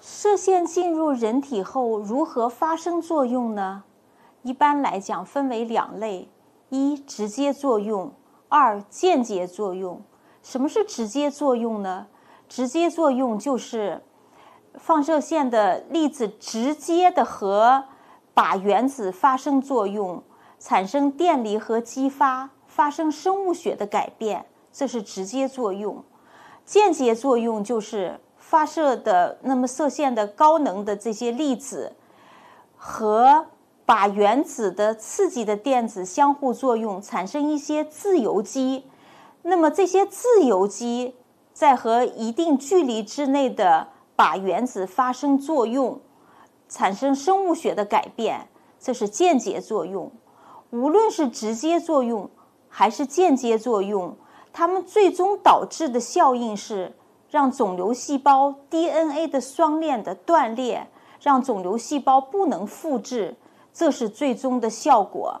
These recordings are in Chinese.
射线进入人体后如何发生作用呢？一般来讲分为两类：一、直接作用；二、间接作用。什么是直接作用呢？直接作用就是放射线的粒子直接的和靶原子发生作用，产生电离和激发，发生生物学的改变，这是直接作用。间接作用就是发射的那么射线的高能的这些粒子和把原子的刺激的电子相互作用，产生一些自由基。那么这些自由基在和一定距离之内的把原子发生作用，产生生物学的改变，这是间接作用。无论是直接作用还是间接作用，它们最终导致的效应是让肿瘤细胞 DNA 的双链的断裂，让肿瘤细胞不能复制。这是最终的效果。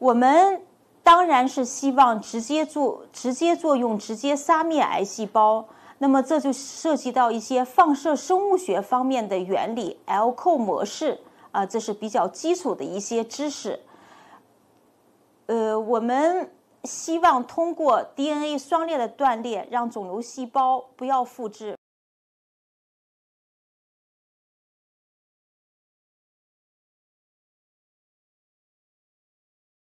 我们当然是希望直接作直接作用，直接杀灭癌细胞。那么这就涉及到一些放射生物学方面的原理，L 扣模式啊，这是比较基础的一些知识。呃，我们希望通过 DNA 双链的断裂，让肿瘤细胞不要复制，